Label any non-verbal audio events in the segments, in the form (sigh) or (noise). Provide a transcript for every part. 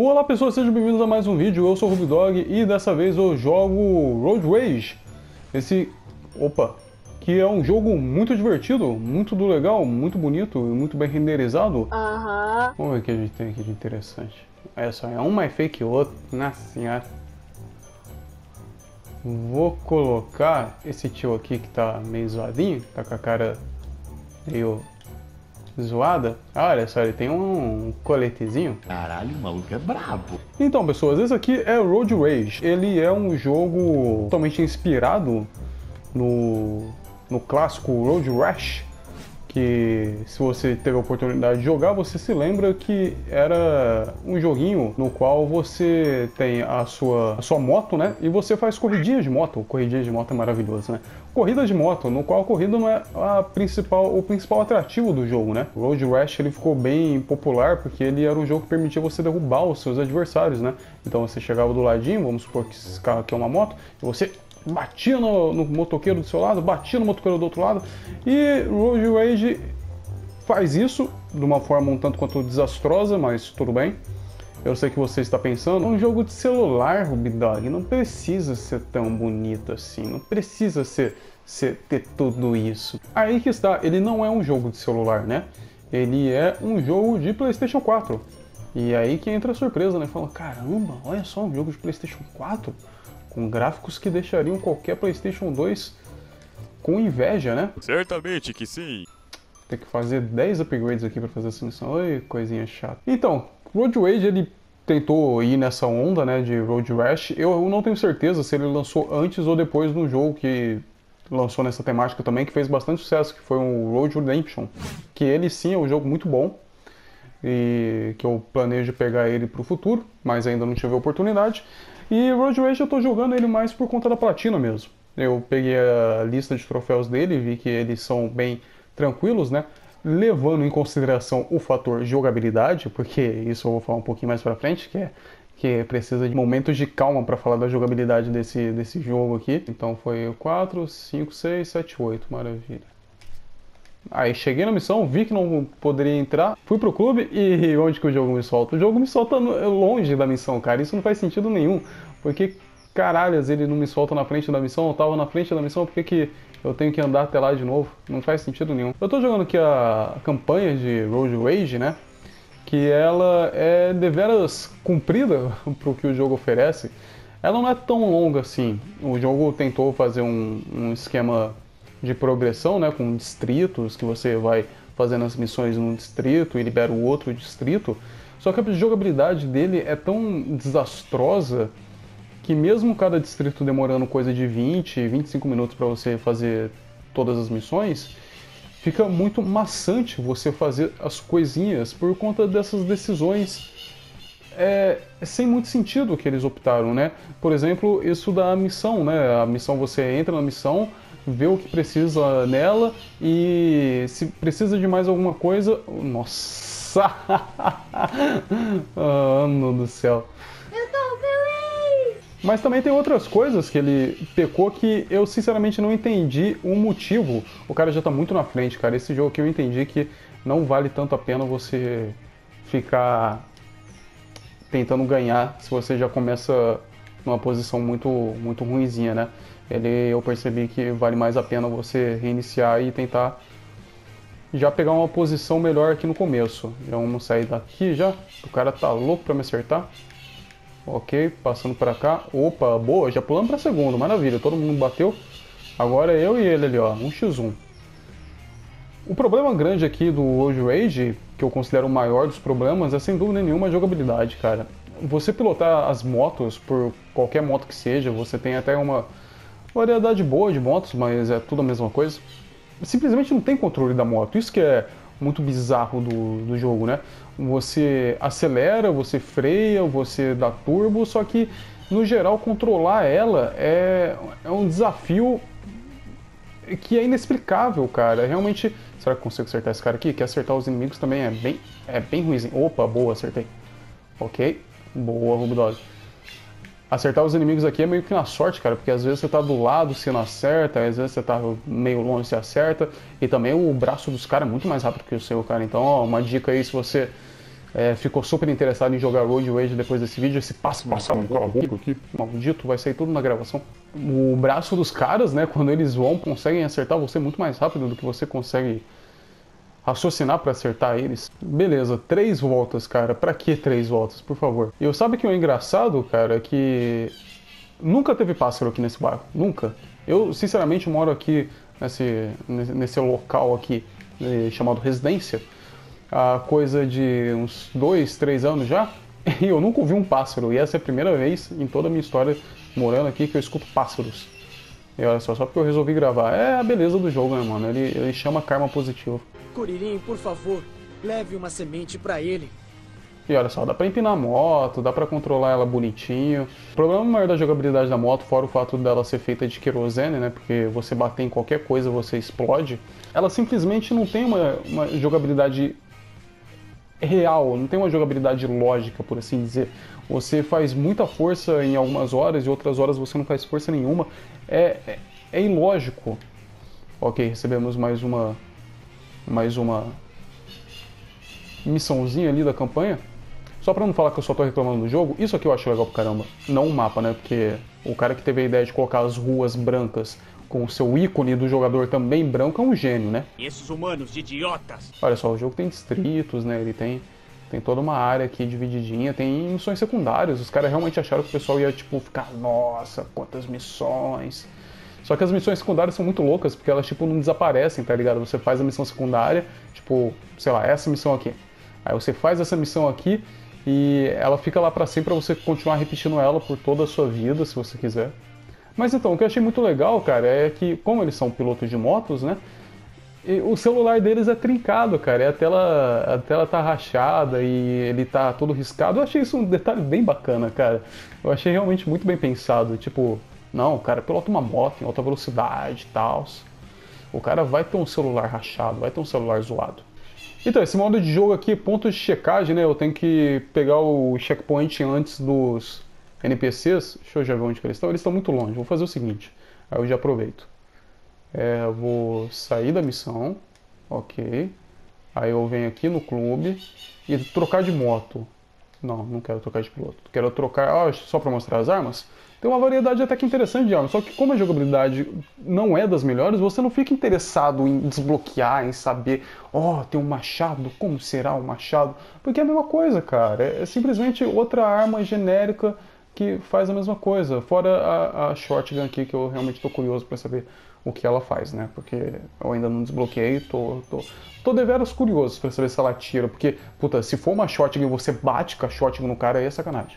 Olá pessoas, sejam bem-vindos a mais um vídeo, eu sou o Rubidog e dessa vez eu jogo Road Rage. Esse... opa! Que é um jogo muito divertido, muito do legal, muito bonito e muito bem renderizado. Aham. Vamos ver o que a gente tem aqui de interessante. Olha só, é um mais feio que o outro, nossa senhora. Vou colocar esse tio aqui que tá meio zoadinho, tá com a cara meio zoada. Ah, olha só, ele tem um coletezinho. Caralho, o maluco é brabo. Então, pessoas, esse aqui é Road Rage. Ele é um jogo totalmente inspirado no, no clássico Road Rash, que se você teve a oportunidade de jogar, você se lembra que era um joguinho no qual você tem a sua, a sua moto, né? E você faz corridinhas de moto. Corridinhas de moto é maravilhoso, né? Corrida de moto, no qual a corrida não é a principal, o principal atrativo do jogo, né? O Road Rash ele ficou bem popular porque ele era um jogo que permitia você derrubar os seus adversários, né? Então você chegava do ladinho, vamos supor que esse carro aqui é uma moto, e você batia no, no, motoqueiro do seu lado, batia no motoqueiro do outro lado. E Road Rage faz isso de uma forma um tanto quanto desastrosa, mas tudo bem. Eu sei que você está pensando, um jogo de celular, Rubidog, não precisa ser tão bonito assim, não precisa ser, ser ter tudo isso. Aí que está, ele não é um jogo de celular, né? Ele é um jogo de PlayStation 4. E aí que entra a surpresa, né? Fala, caramba, olha só, um jogo de PlayStation 4 com gráficos que deixariam qualquer PlayStation 2 com inveja, né? Certamente que sim. Tem que fazer 10 upgrades aqui para fazer essa missão. Oi, coisinha chata. Então, Road Rage ele tentou ir nessa onda, né, de Road Rash. Eu não tenho certeza se ele lançou antes ou depois do jogo que lançou nessa temática também, que fez bastante sucesso, que foi o Road Redemption. Que ele sim é um jogo muito bom e que eu planejo pegar ele para o futuro, mas ainda não tive a oportunidade. E Road Rage eu tô jogando ele mais por conta da platina mesmo. Eu peguei a lista de troféus dele e vi que eles são bem tranquilos, né? Levando em consideração o fator jogabilidade, porque isso eu vou falar um pouquinho mais pra frente, que é que precisa de momentos de calma para falar da jogabilidade desse, desse jogo aqui. Então foi 4, 5, 6, 7, 8, maravilha. Aí cheguei na missão, vi que não poderia entrar, fui pro clube e onde que o jogo me solta? O jogo me solta longe da missão, cara. Isso não faz sentido nenhum. Porque, caralhas, ele não me solta na frente da missão, eu tava na frente da missão, por que, que eu tenho que andar até lá de novo? Não faz sentido nenhum. Eu tô jogando aqui a campanha de Road Rage, né? Que ela é deveras cumprida (laughs) pro que o jogo oferece. Ela não é tão longa assim. O jogo tentou fazer um, um esquema de progressão, né, com distritos, que você vai fazendo as missões num distrito e libera o outro distrito. Só que a jogabilidade dele é tão desastrosa que mesmo cada distrito demorando coisa de 20, 25 minutos para você fazer todas as missões, fica muito maçante você fazer as coisinhas por conta dessas decisões é, sem muito sentido que eles optaram, né? Por exemplo, isso da missão, né? A missão você entra na missão, vê o que precisa nela e se precisa de mais alguma coisa. Nossa! (laughs) Ano do céu. Mas também tem outras coisas que ele pecou que eu sinceramente não entendi o motivo. O cara já tá muito na frente, cara. Esse jogo aqui eu entendi que não vale tanto a pena você ficar tentando ganhar se você já começa numa posição muito muito ruinzinha, né? ele eu percebi que vale mais a pena você reiniciar e tentar já pegar uma posição melhor aqui no começo. Já vamos sair daqui já. O cara tá louco para me acertar. Ok, passando para cá. Opa, boa, já pulando para segundo, maravilha. Todo mundo bateu. Agora eu e ele ali, ó, um x1. O problema grande aqui do Road Rage, que eu considero o maior dos problemas, é sem dúvida nenhuma a jogabilidade, cara. Você pilotar as motos, por qualquer moto que seja, você tem até uma variedade boa de motos, mas é tudo a mesma coisa. Simplesmente não tem controle da moto. Isso que é muito bizarro do, do jogo, né? Você acelera, você freia, você dá turbo, só que no geral controlar ela é, é um desafio que é inexplicável, cara. Realmente, será que consigo acertar esse cara aqui? Que acertar os inimigos também é bem, é bem ruimzinho. Opa, boa, acertei. Ok, boa, Rubidog acertar os inimigos aqui é meio que na sorte, cara, porque às vezes você tá do lado, você não acerta, às vezes você tá meio longe, você acerta, e também o braço dos caras é muito mais rápido que o seu, cara. Então, ó, uma dica aí, se você é, ficou super interessado em jogar Road Rage depois desse vídeo, esse passo passado aqui, maldito, vai sair tudo na gravação. O braço dos caras, né, quando eles vão, conseguem acertar você muito mais rápido do que você consegue raciocinar para acertar eles. Beleza, três voltas, cara. Pra que três voltas, por favor? E eu sabe que o engraçado, cara, é que nunca teve pássaro aqui nesse bairro, nunca. Eu, sinceramente, moro aqui nesse, nesse local aqui eh, chamado Residência há coisa de uns dois, três anos já, (laughs) e eu nunca ouvi um pássaro. E essa é a primeira vez em toda a minha história morando aqui que eu escuto pássaros. E olha só, só porque eu resolvi gravar. É a beleza do jogo, né, mano? Ele, ele chama karma positivo. Curirim, por favor, leve uma semente para ele. E olha só, dá pra empinar a moto, dá pra controlar ela bonitinho. O problema maior da jogabilidade da moto, fora o fato dela ser feita de querosene, né? Porque você bater em qualquer coisa, você explode. Ela simplesmente não tem uma, uma jogabilidade real, não tem uma jogabilidade lógica, por assim dizer. Você faz muita força em algumas horas e outras horas você não faz força nenhuma. É, é, é ilógico. Ok, recebemos mais uma mais uma missãozinha ali da campanha. Só pra não falar que eu só tô reclamando do jogo, isso aqui eu acho legal pra caramba. Não o mapa, né? Porque o cara que teve a ideia de colocar as ruas brancas com o seu ícone do jogador também branco é um gênio, né? Esses humanos idiotas! Olha só, o jogo tem distritos, né? Ele tem, tem toda uma área aqui divididinha, tem missões secundárias. Os caras realmente acharam que o pessoal ia, tipo, ficar, nossa, quantas missões. Só que as missões secundárias são muito loucas, porque elas, tipo, não desaparecem, tá ligado? Você faz a missão secundária, tipo, sei lá, essa missão aqui. Aí você faz essa missão aqui e ela fica lá para sempre pra você continuar repetindo ela por toda a sua vida, se você quiser. Mas então, o que eu achei muito legal, cara, é que como eles são pilotos de motos, né? o celular deles é trincado, cara. a tela, a tela tá rachada e ele tá todo riscado. Eu achei isso um detalhe bem bacana, cara. Eu achei realmente muito bem pensado. Tipo, não, o cara pilota uma moto em alta velocidade e tal. O cara vai ter um celular rachado, vai ter um celular zoado. Então, esse modo de jogo aqui, ponto de checagem, né? Eu tenho que pegar o checkpoint antes dos NPCs, deixa eu já ver onde eles estão. Eles estão muito longe. Vou fazer o seguinte, aí eu já aproveito. É, eu vou sair da missão, ok. Aí eu venho aqui no clube e trocar de moto. Não, não quero trocar de piloto. Quero trocar, ah, só para mostrar as armas. Tem uma variedade até que interessante de armas, só que como a jogabilidade não é das melhores, você não fica interessado em desbloquear, em saber, ó, oh, tem um machado, como será o um machado? Porque é a mesma coisa, cara. É simplesmente outra arma genérica que faz a mesma coisa, fora a, a shotgun aqui, que eu realmente estou curioso para saber o que ela faz, né? Porque eu ainda não desbloqueei, tô, tô, tô deveras curioso para saber se ela tira, porque, puta, se for uma shotgun e você bate com a shotgun no cara, aí é sacanagem.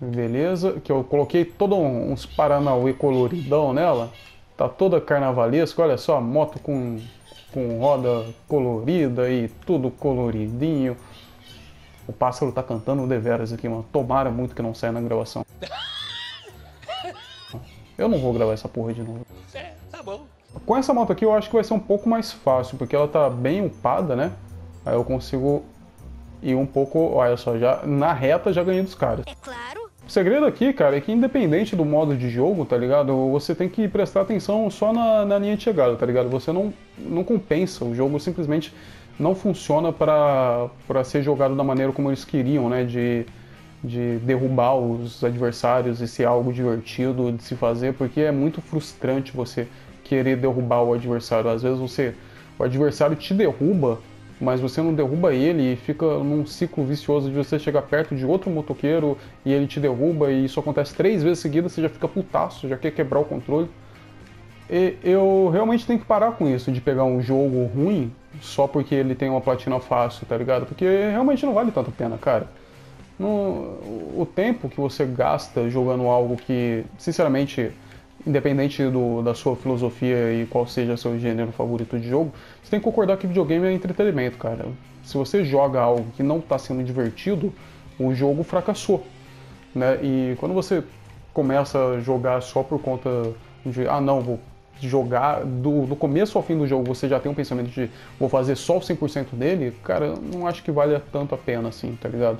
Beleza, que eu coloquei todos uns paranauê coloridão nela, tá toda carnavalesca, olha só, moto com, com roda colorida e tudo coloridinho, o pássaro tá cantando deveras aqui, mano. Tomara muito que não saia na gravação. Eu não vou gravar essa porra de novo. É, tá bom. Com essa moto aqui eu acho que vai ser um pouco mais fácil, porque ela tá bem upada, né? Aí eu consigo ir um pouco, olha só, já na reta já ganhei dos caras. É claro. O segredo aqui, cara, é que independente do modo de jogo, tá ligado? Você tem que prestar atenção só na, na linha de chegada, tá ligado? Você não, não compensa, o jogo simplesmente não funciona para ser jogado da maneira como eles queriam, né? De, de derrubar os adversários e ser algo divertido de se fazer, porque é muito frustrante você querer derrubar o adversário. Às vezes você o adversário te derruba, mas você não derruba ele e fica num ciclo vicioso de você chegar perto de outro motoqueiro e ele te derruba e isso acontece três vezes seguidas, você já fica putaço, já quer quebrar o controle. E eu realmente tenho que parar com isso, de pegar um jogo ruim só porque ele tem uma platina fácil, tá ligado? Porque realmente não vale tanto a pena, cara. No, o tempo que você gasta jogando algo que, sinceramente, independente do, da sua filosofia e qual seja seu gênero favorito de jogo, você tem que concordar que videogame é entretenimento, cara. Se você joga algo que não está sendo divertido, o jogo fracassou. Né? E quando você começa a jogar só por conta de, ah não, vou jogar do, do começo ao fim do jogo você já tem um pensamento de vou fazer só o 100% dele, cara, não acho que vale tanto a pena assim, tá ligado?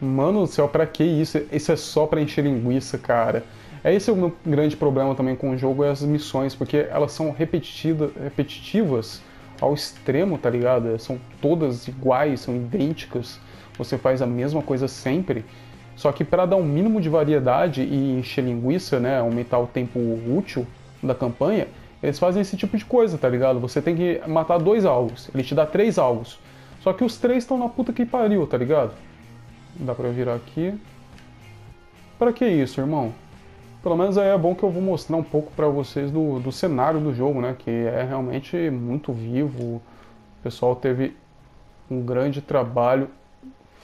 Mano do céu, pra que isso? Isso é só pra encher linguiça, cara. É esse o meu grande problema também com o jogo, é as missões, porque elas são repetitivas ao extremo, tá ligado? São todas iguais, são idênticas. Você faz a mesma coisa sempre. Só que para dar um mínimo de variedade e encher linguiça, né, aumentar o tempo útil da campanha, eles fazem esse tipo de coisa, tá ligado? Você tem que matar dois alvos, ele te dá três alvos. Só que os três estão na puta que pariu, tá ligado? Dá pra virar aqui. Pra que isso, irmão? Pelo menos aí é bom que eu vou mostrar um pouco pra vocês do, do cenário do jogo, né? Que é realmente muito vivo. O pessoal teve um grande trabalho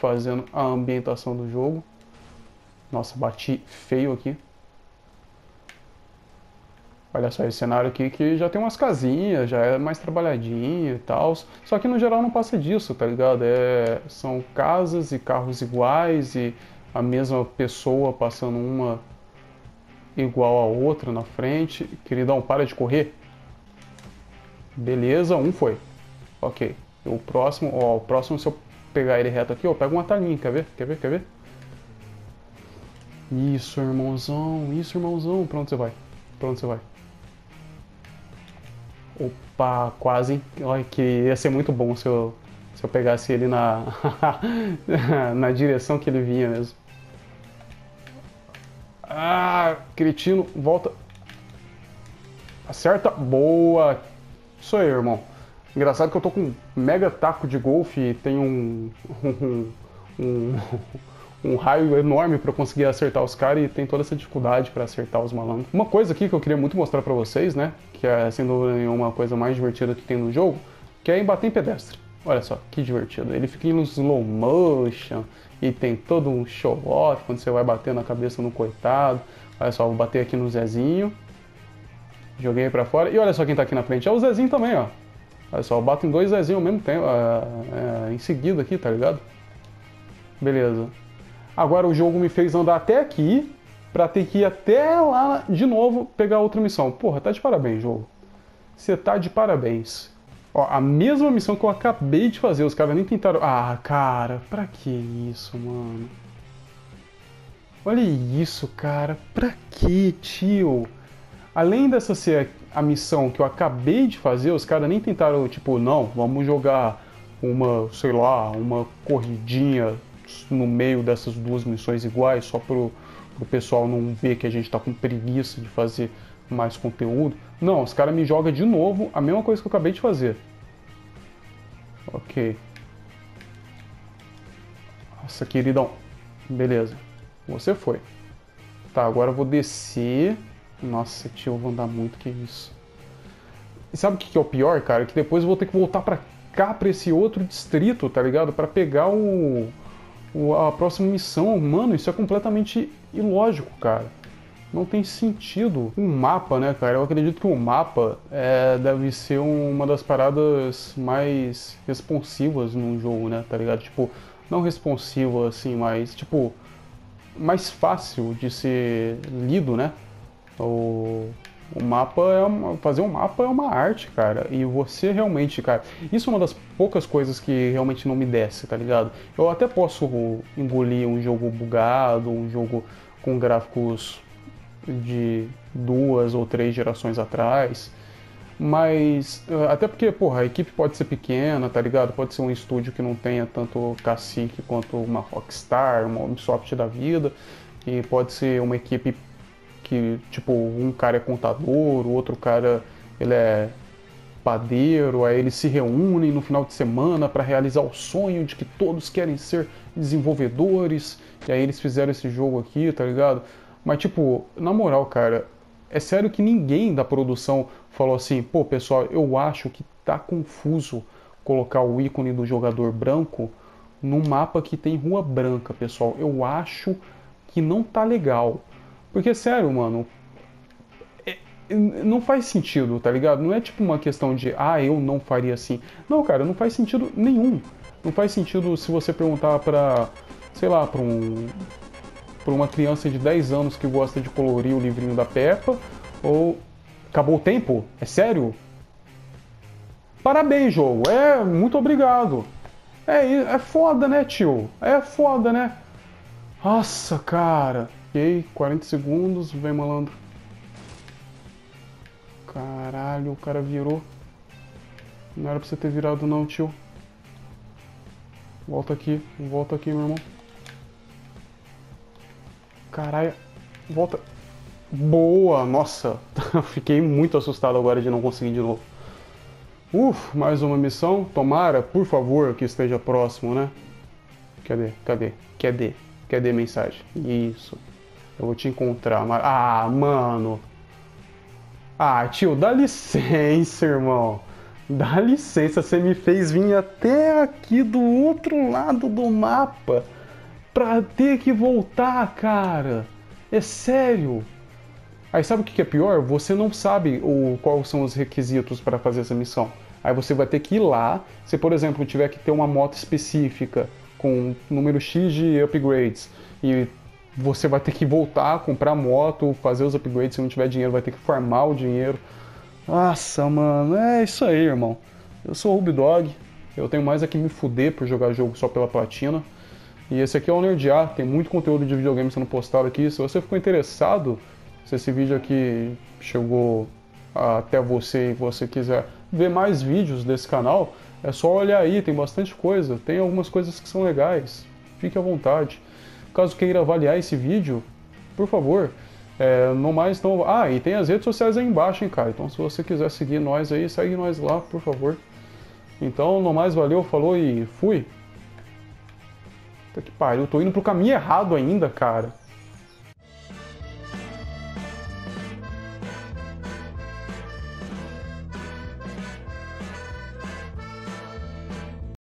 fazendo a ambientação do jogo. Nossa, bati feio aqui. Olha só esse cenário aqui que já tem umas casinhas, já é mais trabalhadinho e tal. Só que no geral não passa disso, tá ligado? É, são casas e carros iguais e a mesma pessoa passando uma igual a outra na frente. Queridão, para de correr. Beleza, um foi. Ok. O próximo, ó, o próximo se eu pegar ele reto aqui, ó, pega uma talinha, quer ver? Quer ver? Quer ver? Isso, irmãozão, isso, irmãozão. Pronto, você vai. Pronto, você vai. Opa, quase. Olha, que ia ser muito bom se eu, se eu pegasse ele na, (laughs) na direção que ele vinha mesmo. Ah, cretino, volta. Acerta. Boa. Isso aí, irmão. Engraçado que eu tô com um mega taco de golfe e tem um, (laughs) um, um, um raio enorme para conseguir acertar os caras e tem toda essa dificuldade para acertar os malandros. Uma coisa aqui que eu queria muito mostrar para vocês, né, que é sem dúvida nenhuma a coisa mais divertida que tem no jogo, que é embater em pedestre. Olha só, que divertido. Ele fica em slow motion e tem todo um show off quando você vai bater na cabeça no coitado. Olha só, vou bater aqui no Zezinho. Joguei para fora. E olha só quem tá aqui na frente. É o Zezinho também, ó. Olha só, eu bato em dois Zezinho ao mesmo tempo, é, é, em seguida aqui, tá ligado? Beleza. Agora o jogo me fez andar até aqui, pra ter que ir até lá de novo pegar outra missão. Porra, tá de parabéns, jogo. Você tá de parabéns. Ó, a mesma missão que eu acabei de fazer, os caras nem tentaram... Ah, cara, pra que isso, mano? Olha isso, cara. Pra que, tio? Além dessa ser a missão que eu acabei de fazer, os caras nem tentaram, tipo, não, vamos jogar uma, sei lá, uma corridinha no meio dessas duas missões iguais, só pro, pro pessoal não ver que a gente tá com preguiça de fazer mais conteúdo. Não, os caras me jogam de novo a mesma coisa que eu acabei de fazer. Ok. Nossa, queridão. Beleza. Você foi. Tá, agora eu vou descer nossa, tio, eu vou andar muito, que isso. E sabe o que é o pior, cara? Que depois eu vou ter que voltar pra cá, pra esse outro distrito, tá ligado? Pra pegar o, o, a próxima missão. Mano, isso é completamente ilógico, cara. Não tem sentido. Um mapa, né, cara? Eu acredito que o mapa é, deve ser uma das paradas mais responsivas num jogo, né, tá ligado? Tipo, não responsiva assim, mas, tipo, mais fácil de ser lido, né? O, o mapa é uma, fazer um mapa é uma arte, cara. E você realmente, cara, isso é uma das poucas coisas que realmente não me desce, tá ligado? Eu até posso engolir um jogo bugado, um jogo com gráficos de duas ou três gerações atrás. Mas, até porque, porra, a equipe pode ser pequena, tá ligado? Pode ser um estúdio que não tenha tanto cacique quanto uma Rockstar, uma Ubisoft da vida. E pode ser uma equipe que tipo um cara é contador, o outro cara ele é padeiro, aí eles se reúnem no final de semana para realizar o sonho de que todos querem ser desenvolvedores, e aí eles fizeram esse jogo aqui, tá ligado? Mas tipo, na moral, cara, é sério que ninguém da produção falou assim, pô, pessoal, eu acho que tá confuso colocar o ícone do jogador branco num mapa que tem rua branca, pessoal. Eu acho que não tá legal. Porque, sério, mano, é, não faz sentido, tá ligado? Não é tipo uma questão de, ah, eu não faria assim. Não, cara, não faz sentido nenhum. Não faz sentido se você perguntar pra, sei lá, pra um. Pra uma criança de 10 anos que gosta de colorir o livrinho da Peppa, ou. Acabou o tempo? É sério? Parabéns, jogo. É, muito obrigado. É, é foda, né, tio? É foda, né? Nossa, cara. Ok, 40 segundos, vem malandro. Caralho, o cara virou. Não era pra você ter virado não, tio. Volta aqui, volta aqui, meu irmão. Caralho, volta. Boa, nossa. (laughs) Fiquei muito assustado agora de não conseguir de novo. Uf, mais uma missão. Tomara, por favor, que esteja próximo, né? Cadê? Cadê? Cadê? Cadê mensagem? Isso. Eu vou te encontrar. Mas... Ah, mano. Ah, tio, dá licença, irmão. Dá licença, você me fez vir até aqui do outro lado do mapa pra ter que voltar, cara. É sério. Aí sabe o que é pior? Você não sabe o, quais são os requisitos para fazer essa missão. Aí você vai ter que ir lá. Se, por exemplo, tiver que ter uma moto específica com número X de upgrades e você vai ter que voltar, comprar moto, fazer os upgrades. Se não tiver dinheiro, vai ter que farmar o dinheiro. Nossa, mano, é isso aí, irmão. Eu sou o Ruby Dog. Eu tenho mais aqui me fuder por jogar jogo só pela platina. E esse aqui é o Nerdiar. Tem muito conteúdo de videogame sendo postado aqui. Se você ficou interessado, se esse vídeo aqui chegou até você e você quiser ver mais vídeos desse canal, é só olhar aí, tem bastante coisa, tem algumas coisas que são legais, fique à vontade. Caso queira avaliar esse vídeo, por favor, é, no mais, então. Ah, e tem as redes sociais aí embaixo, hein, cara. Então, se você quiser seguir nós aí, segue nós lá, por favor. Então, no mais, valeu, falou e fui. Puta que pariu, eu tô indo pro caminho errado ainda, cara.